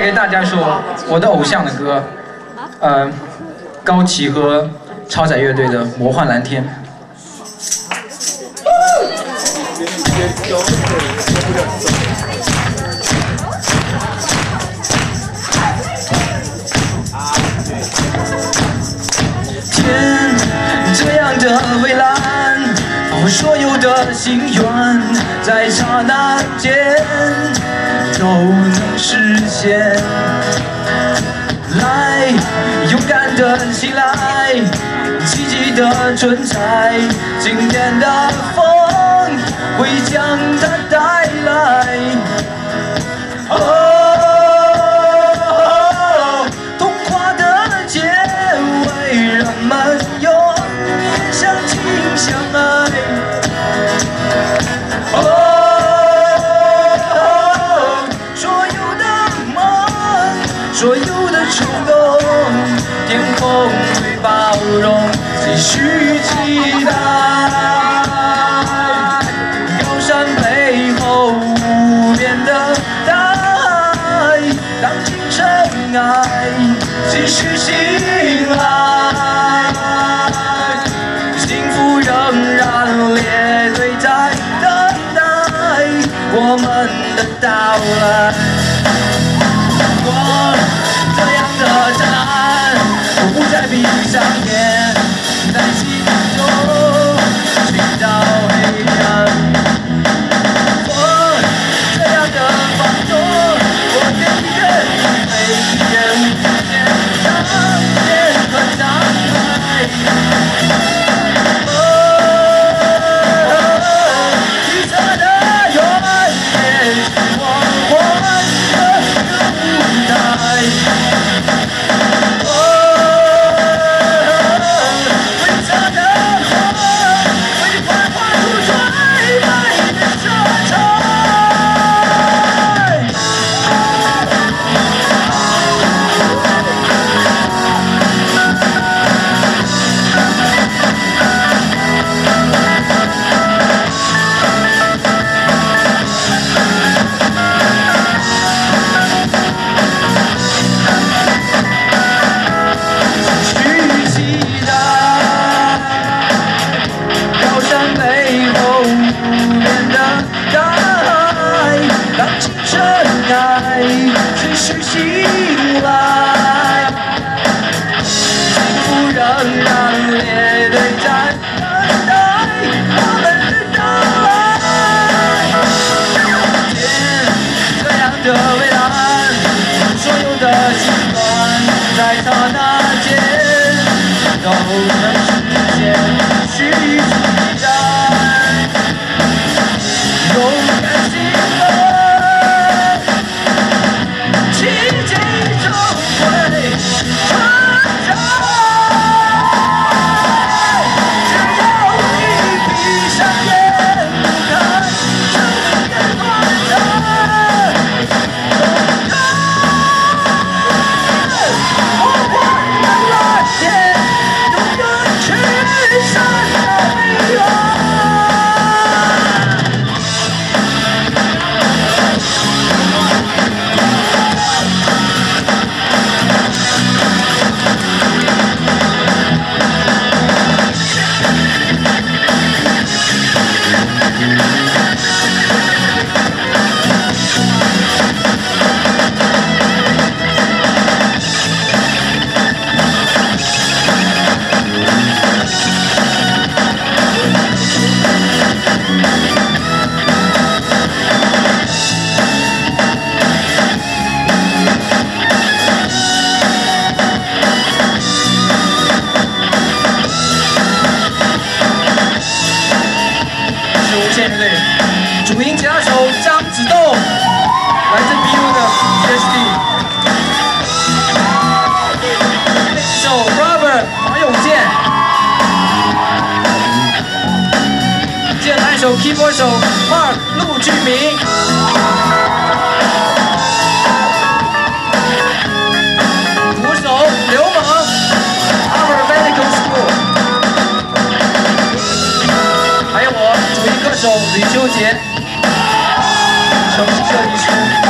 给大家说我的偶像的歌，呃，高旗和超载乐队的《魔幻蓝天》。天这样的蔚蓝，我所有的心愿，在刹那间都能实现。来，勇敢的起来，积极的存在，今天的天空会包容，继续期待。高山背后无边的大海，当清尘埃继续醒来，幸福仍然列队在等待我们的到来。さ double dimension. 实力无限乐队，主音吉他手张子栋，来自 B U 的 D S D，主唱 Robert 黄永健。K-Boy 手 Mark 陆俊明，鼓手刘某，our very school，还有我，主音歌手李秋杰，城市设计师。